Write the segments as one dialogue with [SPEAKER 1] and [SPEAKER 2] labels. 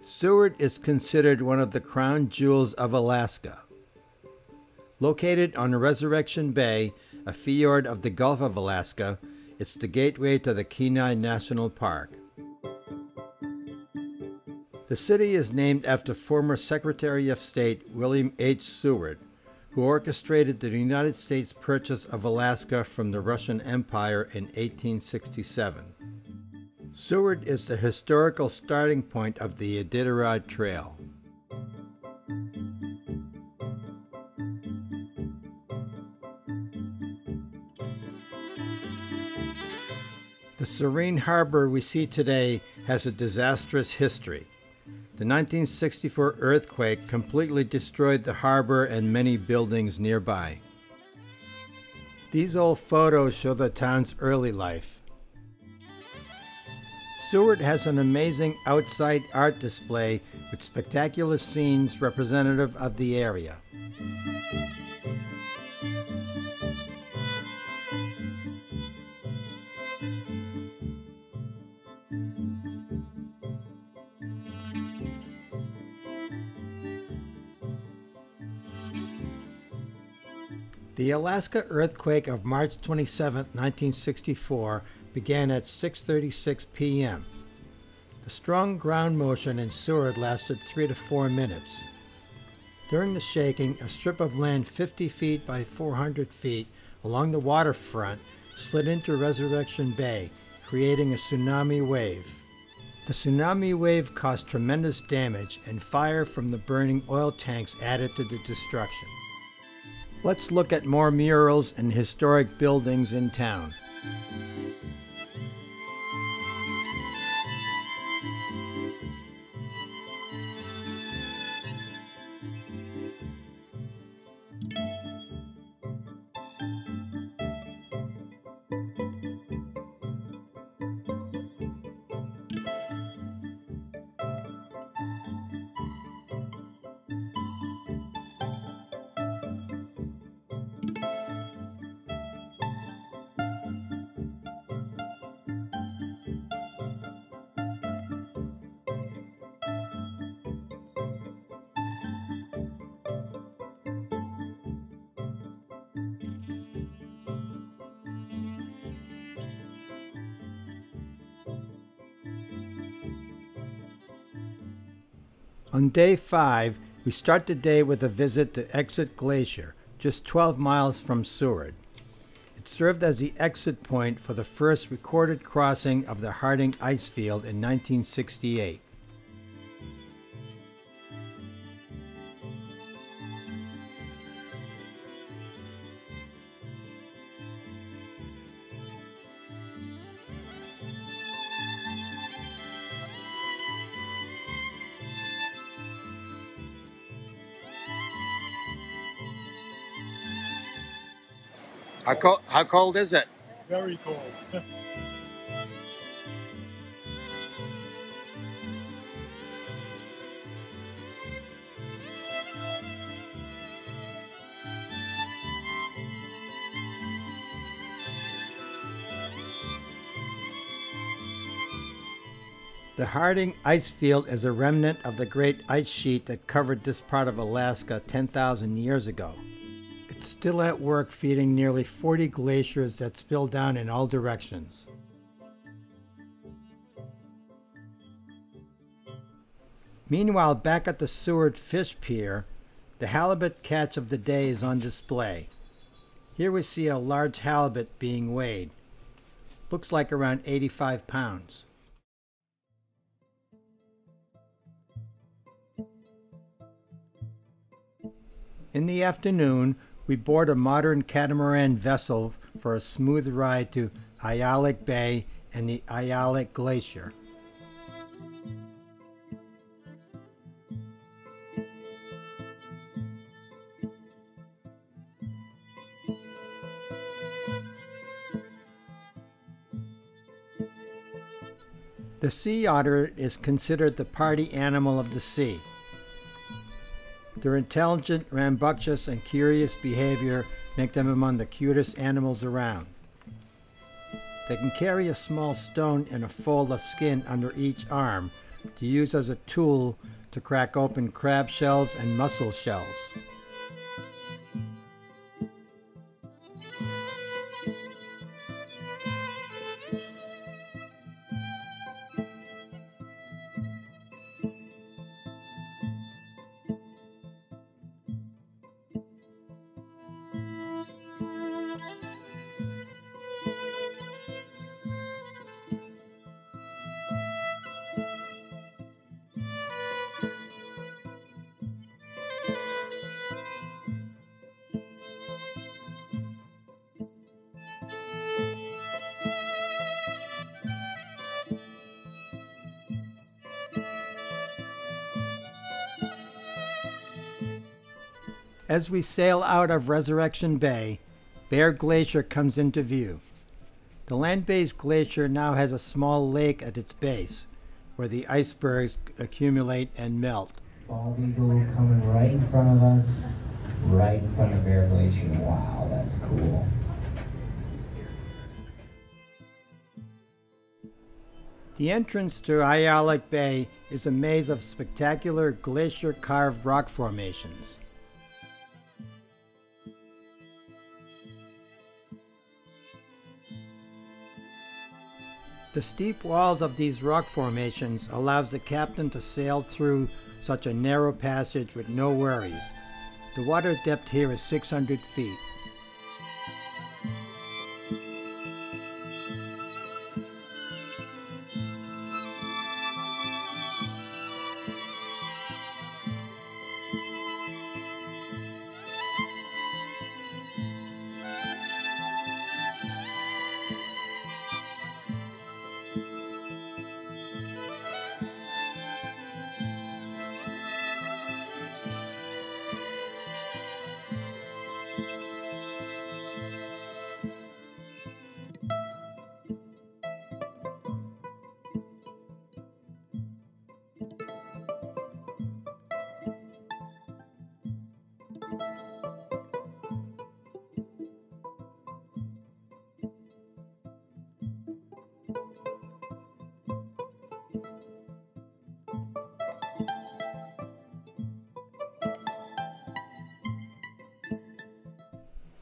[SPEAKER 1] Seward is considered one of the crown jewels of Alaska. Located on Resurrection Bay, a fjord of the Gulf of Alaska, it's the gateway to the Kenai National Park. The city is named after former Secretary of State William H. Seward, who orchestrated the United States purchase of Alaska from the Russian Empire in 1867. Seward is the historical starting point of the Iditarod Trail. The serene harbor we see today has a disastrous history. The 1964 earthquake completely destroyed the harbor and many buildings nearby. These old photos show the town's early life. Seward has an amazing outside art display with spectacular scenes representative of the area. The Alaska earthquake of March 27, 1964 began at 6:36 p.m. The strong ground motion in Seward lasted 3 to 4 minutes. During the shaking, a strip of land 50 feet by 400 feet along the waterfront slid into Resurrection Bay, creating a tsunami wave. The tsunami wave caused tremendous damage, and fire from the burning oil tanks added to the destruction. Let's look at more murals and historic buildings in town. On day five, we start the day with a visit to Exit Glacier, just 12 miles from Seward. It served as the exit point for the first recorded crossing of the Harding ice field in 1968. How, co- how cold is it?
[SPEAKER 2] Very cold.
[SPEAKER 1] The Harding ice field is a remnant of the great ice sheet that covered this part of Alaska 10,000 years ago. Still at work feeding nearly 40 glaciers that spill down in all directions. Meanwhile, back at the Seward Fish Pier, the halibut catch of the day is on display. Here we see a large halibut being weighed. Looks like around 85 pounds. In the afternoon, we board a modern catamaran vessel for a smooth ride to Aialik Bay and the Aialik Glacier. The sea otter is considered the party animal of the sea. Their intelligent, rambunctious, and curious behavior make them among the cutest animals around. They can carry a small stone in a fold of skin under each arm, to use as a tool to crack open crab shells and mussel shells. As we sail out of Resurrection Bay, Bear Glacier comes into view. The land-based glacier now has a small lake at its base, where the icebergs accumulate and melt.
[SPEAKER 2] Bald eagle coming right in front of us, right in front of Bear Glacier. Wow, that's cool.
[SPEAKER 1] The entrance to Aialik Bay is a maze of spectacular glacier-carved rock formations. The steep walls of these rock formations allows the captain to sail through such a narrow passage with no worries. The water depth here is 600 feet.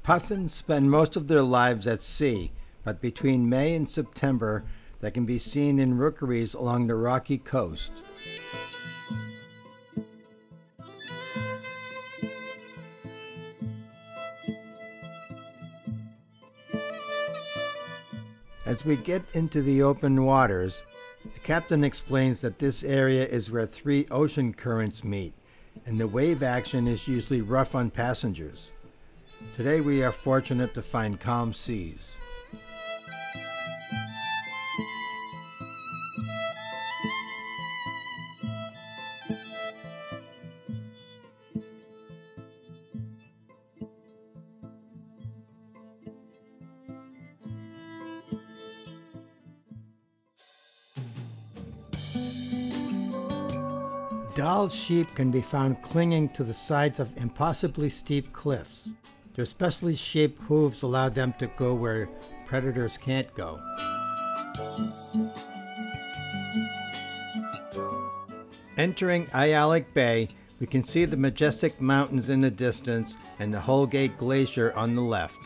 [SPEAKER 1] Puffins spend most of their lives at sea, but between May and September they can be seen in rookeries along the rocky coast. As we get into the open waters, the captain explains that this area is where three ocean currents meet, and the wave action is usually rough on passengers. Today we are fortunate to find calm seas. Dall sheep can be found clinging to the sides of impossibly steep cliffs. Their specially shaped hooves allow them to go where predators can't go. Entering Aialik Bay, we can see the majestic mountains in the distance and the Holgate Glacier on the left.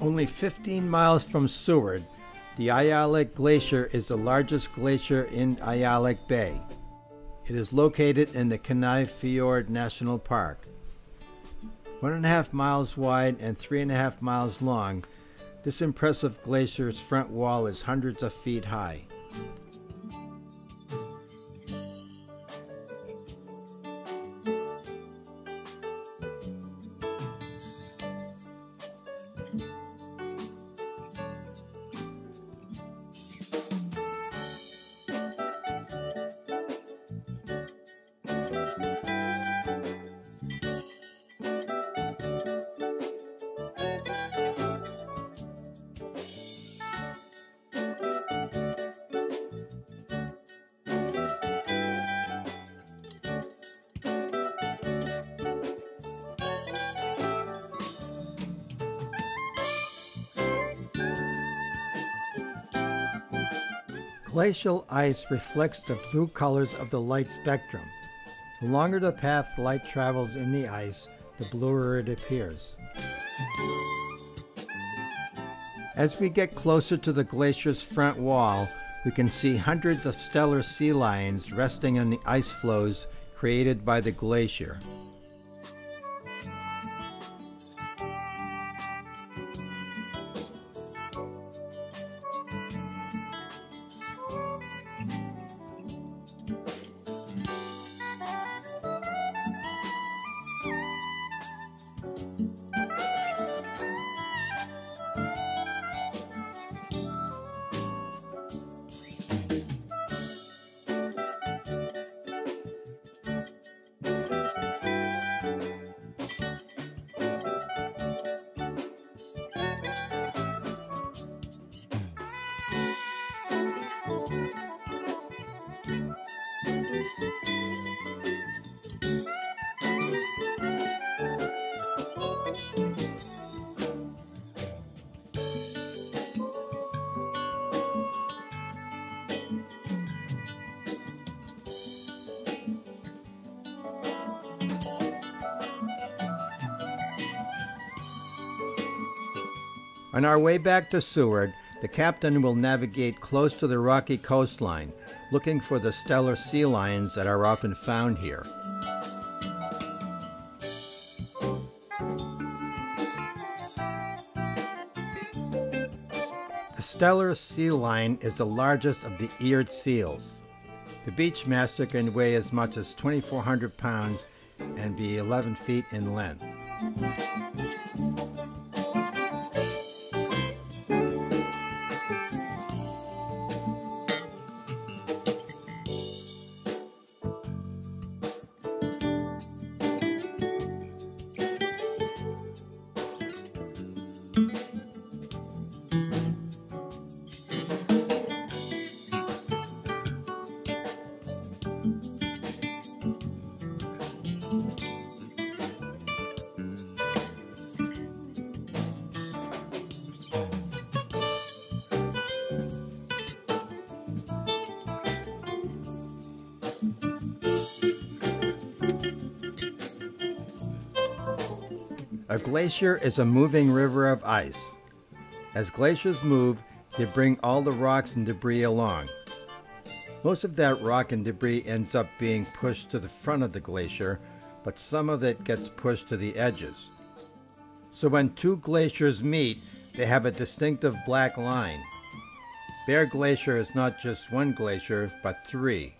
[SPEAKER 1] Only 15 miles from Seward, the Aialik Glacier is the largest glacier in Aialik Bay. It is located in the Kenai Fjord National Park. One and a half miles wide and three and a half miles long, this impressive glacier's front wall is hundreds of feet high. Glacial ice reflects the blue colors of the light spectrum. The longer the path light travels in the ice, the bluer it appears. As we get closer to the glacier's front wall, we can see hundreds of Steller sea lions resting on the ice floes created by the glacier. On our way back to Seward, the captain will navigate close to the rocky coastline, looking for the Steller sea lions that are often found here. The Steller sea lion is the largest of the eared seals. The beachmaster can weigh as much as 2,400 pounds and be 11 feet in length. A glacier is a moving river of ice. As glaciers move, they bring all the rocks and debris along. Most of that rock and debris ends up being pushed to the front of the glacier, but some of it gets pushed to the edges. So when two glaciers meet, they have a distinctive black line. Bear Glacier is not just one glacier, but three.